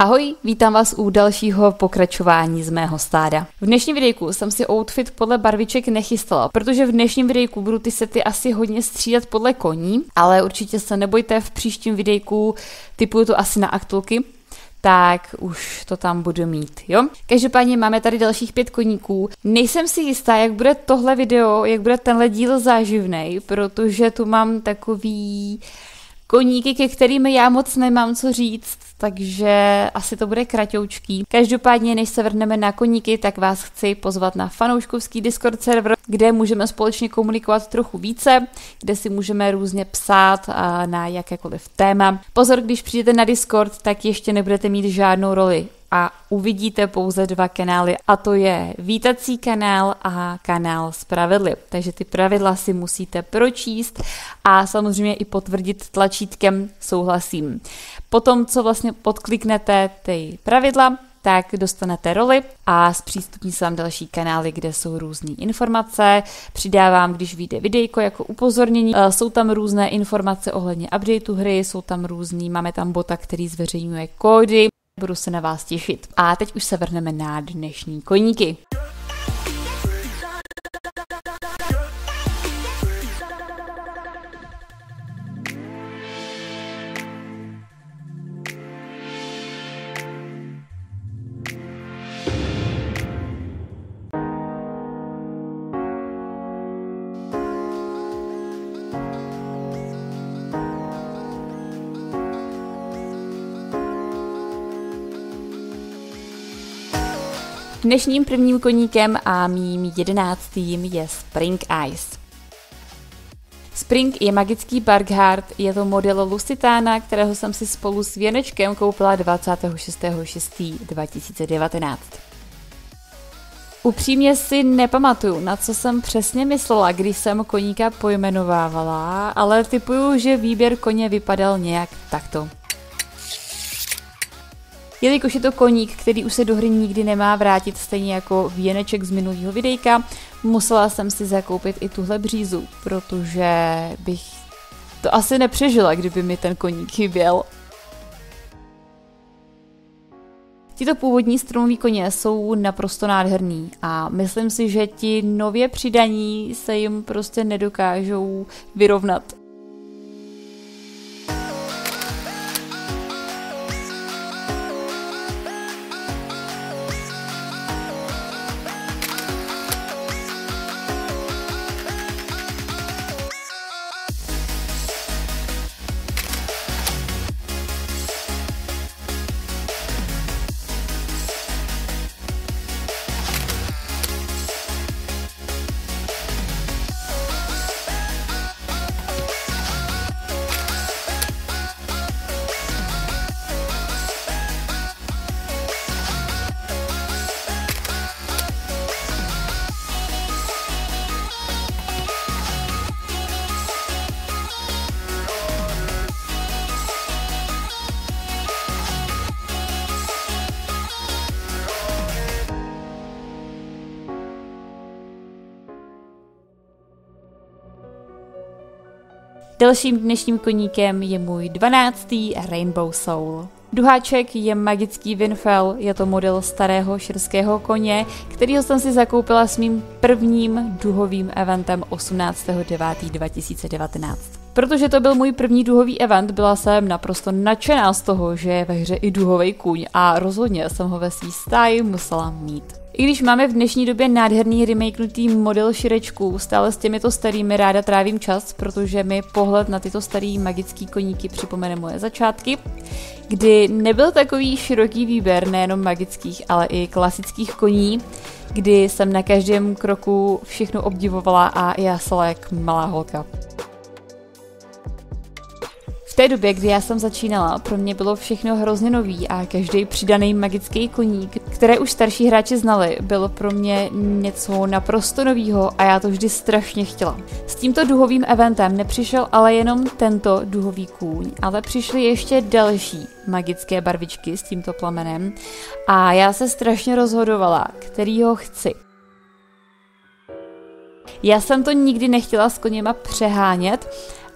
Ahoj, vítám vás u dalšího pokračování z mého stáda. V dnešním videjku jsem si outfit podle barviček nechystala, protože v dnešním videjku budu ty sety asi hodně střídat podle koní, ale určitě se nebojte, v příštím videjku typuju to asi na aktulky, tak už to tam budu mít, jo? Každopádně máme tady dalších pět koníků. Nejsem si jistá, jak bude tohle video, jak bude tenhle díl záživný, protože tu mám takový koníky, ke kterým já moc nemám co říct, takže asi to bude kratoučký. Každopádně, než se vrhneme na koníky, tak vás chci pozvat na fanouškovský Discord server, kde můžeme společně komunikovat trochu více, kde si můžeme různě psát na jakékoliv téma. Pozor, když přijdete na Discord, tak ještě nebudete mít žádnou roli a uvidíte pouze dva kanály a to je vítací kanál a kanál spravedliv. Takže ty pravidla si musíte pročíst a samozřejmě i potvrdit tlačítkem souhlasím. Potom, co vlastně podkliknete ty pravidla, tak dostanete roli a zpřístupní se vám další kanály, kde jsou různé informace. Přidávám, když vyjde videjko jako upozornění. Eh, jsou tam různé informace ohledně updateu hry, jsou tam různý, máme tam bota, který zveřejňuje kódy. Budu se na vás těšit. A teď už se vrhneme na dnešní koníky. Dnešním prvním koníkem a mým jedenáctým je Spring Ice. Spring je magický Barkheart, je to model Lusitána, kterého jsem si spolu s Věnečkem koupila 26.6.2019. Upřímně si nepamatuju, na co jsem přesně myslela, když jsem koníka pojmenovávala, ale typuju, že výběr koně vypadal nějak takto. Jelikož je to koník, který už se do hry nikdy nemá vrátit, stejně jako věneček z minulého videjka, musela jsem si zakoupit i tuhle břízu, protože bych to asi nepřežila, kdyby mi ten koník chyběl. Tito původní stromoví koně jsou naprosto nádherný a myslím si, že ti nově přidaní se jim prostě nedokážou vyrovnat. Dalším dnešním koníkem je můj 12. Rainbow Soul. Duháček je magický Winfell, je to model starého širského koně, kterýho jsem si zakoupila s mým prvním duhovým eventem 18.9.2019. Protože to byl můj první duhový event, byla jsem naprosto nadšená z toho, že je ve hře i duhový kůň a rozhodně jsem ho ve svý stáji musela mít. I když máme v dnešní době nádherný remakenutý model širečků, stále s těmito starými ráda trávím čas, protože mi pohled na tyto starý magický koníky připomene moje začátky, kdy nebyl takový široký výběr nejenom magických, ale i klasických koní, kdy jsem na každém kroku všechno obdivovala a jásala jak malá holka té době, kdy já jsem začínala, pro mě bylo všechno hrozně nový a každý přidaný magický koník, které už starší hráči znali, bylo pro mě něco naprosto novýho a já to vždy strašně chtěla. S tímto duhovým eventem nepřišel ale jenom tento duhový kůň, ale přišly ještě další magické barvičky s tímto plamenem a já se strašně rozhodovala, který ho chci. Já jsem to nikdy nechtěla s koněma přehánět,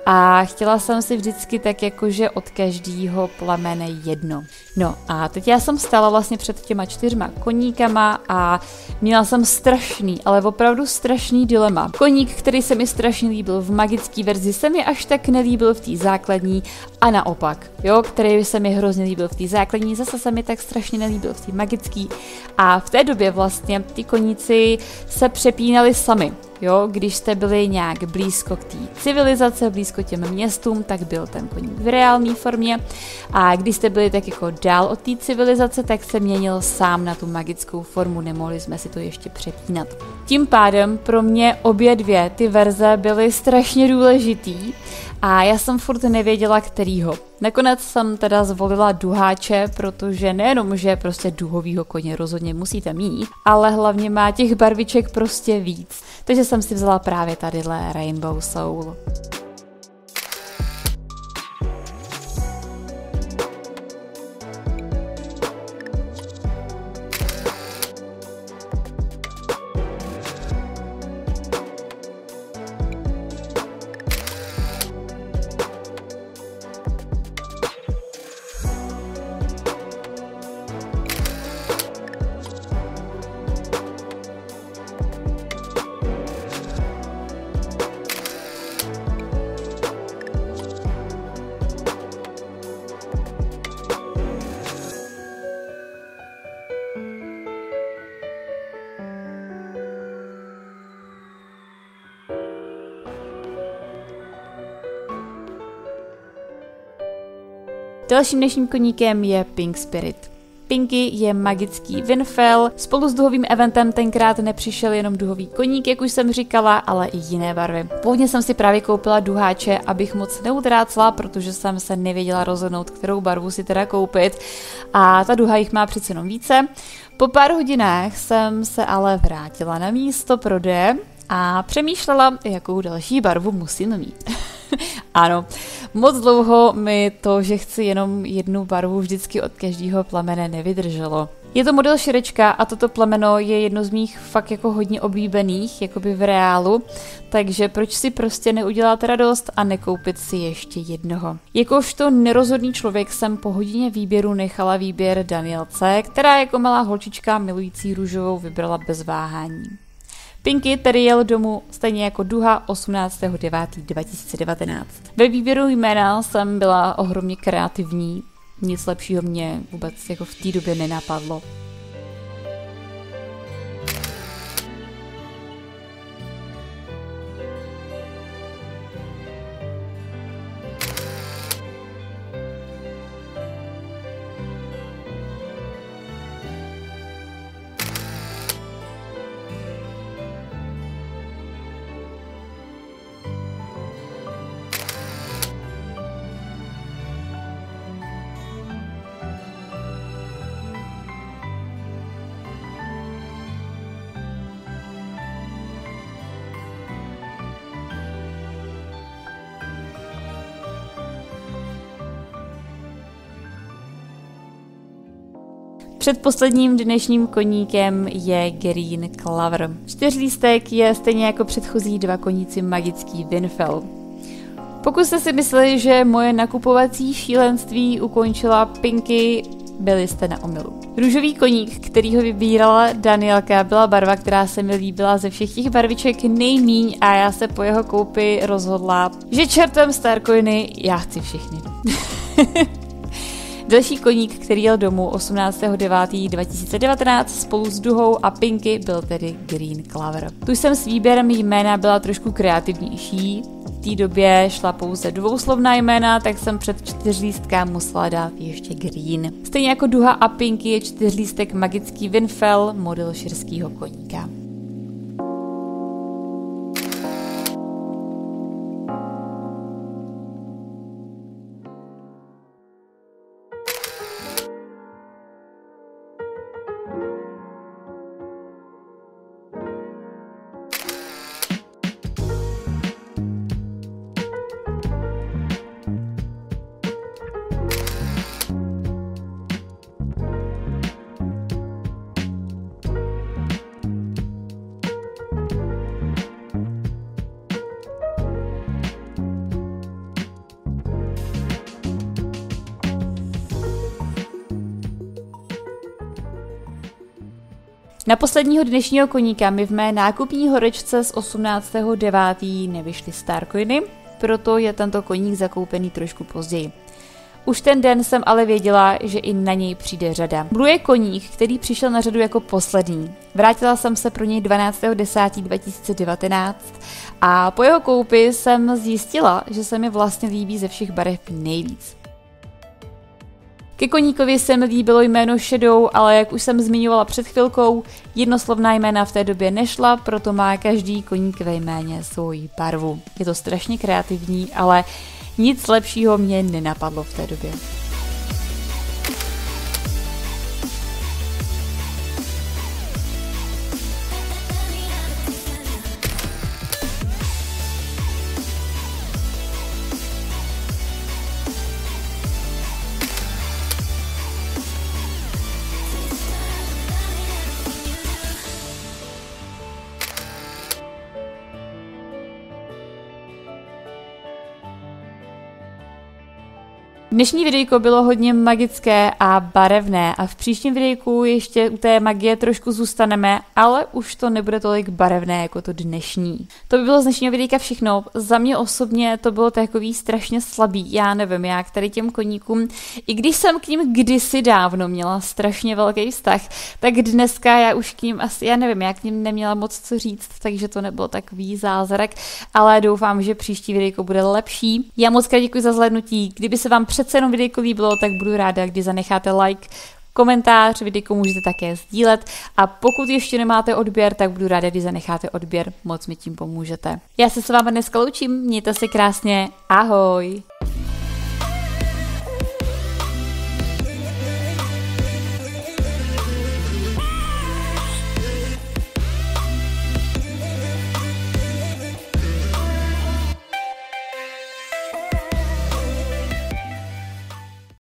a chtěla jsem si vždycky tak jakože od každého plamene jedno. No a teď já jsem stála vlastně před těma čtyřma koníkama a měla jsem strašný, ale opravdu strašný dilema. Koník, který se mi strašně líbil v magické verzi, se mi až tak nelíbil v té základní a naopak, jo, který se mi hrozně líbil v té základní, zase se mi tak strašně nelíbil v té magické a v té době vlastně ty koníci se přepínali sami. Jo, když jste byli nějak blízko k té civilizace, blízko těm městům, tak byl ten koník v reálné formě. A když jste byli tak jako dál od té civilizace, tak se měnil sám na tu magickou formu, nemohli jsme si to ještě přepínat. Tím pádem pro mě obě dvě ty verze byly strašně důležitý a já jsem furt nevěděla, kterýho. Nakonec jsem teda zvolila duháče, protože nejenom, že prostě duhovýho koně rozhodně musíte mít, ale hlavně má těch barviček prostě víc. Takže jsem si vzala právě tadyhle Rainbow Soul. Dalším dnešním koníkem je Pink Spirit. Pinky je magický Winfell. Spolu s duhovým eventem tenkrát nepřišel jenom duhový koník, jak už jsem říkala, ale i jiné barvy. Původně jsem si právě koupila duháče, abych moc neutrácela, protože jsem se nevěděla rozhodnout, kterou barvu si teda koupit. A ta duha jich má přece jenom více. Po pár hodinách jsem se ale vrátila na místo prodeje a přemýšlela, jakou další barvu musím mít. ano, moc dlouho mi to, že chci jenom jednu barvu vždycky od každého plamene nevydrželo. Je to model širečka a toto plemeno je jedno z mých fakt jako hodně oblíbených, jakoby v reálu, takže proč si prostě neudělat radost a nekoupit si ještě jednoho. Jakožto nerozhodný člověk jsem po hodině výběru nechala výběr Danielce, která jako malá holčička milující růžovou vybrala bez váhání. Pinky tedy jel domů stejně jako Duha 18.9.2019. Ve výběru jména jsem byla ohromně kreativní, nic lepšího mě vůbec jako v té době nenapadlo. Předposledním dnešním koníkem je Green Clover. Čtyřlístek je stejně jako předchozí dva koníci magický Winfell. Pokud jste si mysleli, že moje nakupovací šílenství ukončila Pinky, byli jste na omilu. Růžový koník, který ho vybírala Danielka, byla barva, která se mi líbila ze všech těch barviček nejmíň a já se po jeho koupi rozhodla, že čertem Starcoiny já chci všechny. Další koník, který jel domů 18.9.2019 spolu s Duhou a Pinky, byl tedy Green Clover. Tu jsem s výběrem jména byla trošku kreativnější. V té době šla pouze dvouslovná jména, tak jsem před čtyřlístka musela dát ještě Green. Stejně jako Duha a Pinky je čtyřlístek magický Winfell, model širského koníka. Na posledního dnešního koníka mi v mé nákupní horečce z 18.9. nevyšly Starcoiny, proto je tento koník zakoupený trošku později. Už ten den jsem ale věděla, že i na něj přijde řada. Blue je koník, který přišel na řadu jako poslední. Vrátila jsem se pro něj 12.10.2019 a po jeho koupi jsem zjistila, že se mi vlastně líbí ze všech barev nejvíc. Ke koníkovi se mi líbilo jméno Shadow, ale jak už jsem zmiňovala před chvilkou, jednoslovná jména v té době nešla, proto má každý koník ve jméně svoji barvu. Je to strašně kreativní, ale nic lepšího mě nenapadlo v té době. Dnešní videjko bylo hodně magické a barevné a v příštím videjku ještě u té magie trošku zůstaneme, ale už to nebude tolik barevné jako to dnešní. To by bylo z dnešního videjka všechno. Za mě osobně to bylo takový strašně slabý, já nevím, jak tady těm koníkům, i když jsem k ním kdysi dávno měla strašně velký vztah, tak dneska já už k ním asi, já nevím, já k ním neměla moc co říct, takže to nebylo takový zázrak, ale doufám, že příští videjko bude lepší. Já moc děkuji za zhlédnutí, kdyby se vám přece jenom videjko líbilo, tak budu ráda, když zanecháte like, komentář, videjko můžete také sdílet a pokud ještě nemáte odběr, tak budu ráda, když zanecháte odběr, moc mi tím pomůžete. Já se s vámi dneska loučím, mějte se krásně, ahoj!